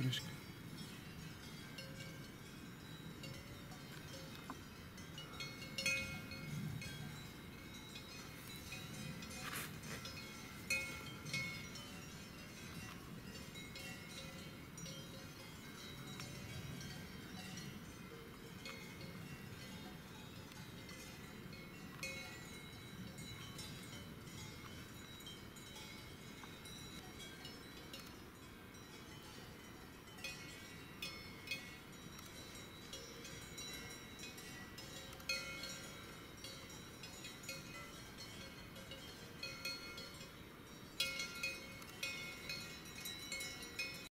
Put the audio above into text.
por isso que...